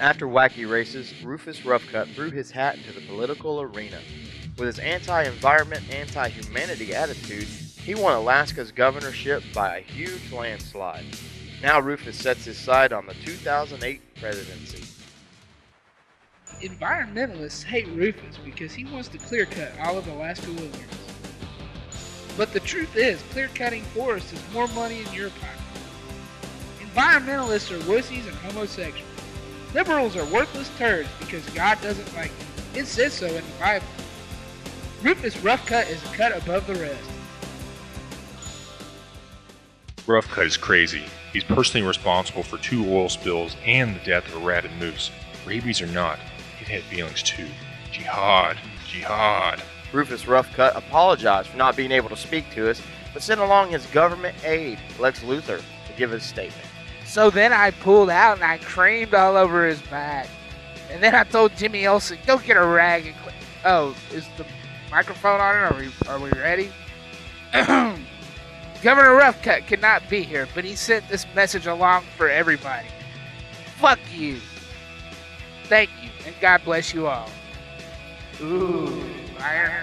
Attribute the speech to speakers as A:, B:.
A: After wacky races, Rufus Ruffcut threw his hat into the political arena. With his anti environment, anti humanity attitude, he won Alaska's governorship by a huge landslide. Now Rufus sets his sight on the 2008 presidency.
B: Environmentalists hate Rufus because he wants to clear cut all of Alaska wilderness. But the truth is, clear cutting forests is more money in your pocket. Environmentalists are wussies and homosexuals. Liberals are worthless turds because God doesn't like them. It says so in the Bible. Rufus Ruffcut is a cut above the rest.
C: Ruffcut is crazy. He's personally responsible for two oil spills and the death of a rabid moose. Rabies or not, it had feelings too. Jihad, jihad.
A: Rufus Ruffcut apologized for not being able to speak to us, but sent along his government aide, Lex Luthor, to give his statement.
B: So then I pulled out and I creamed all over his back. And then I told Jimmy Olsen, go get a rag and clean. Oh, is the microphone on? Are we, are we ready? Governor Ruffcut could not be here, but he sent this message along for everybody. Fuck you. Thank you, and God bless you all. Ooh, Iron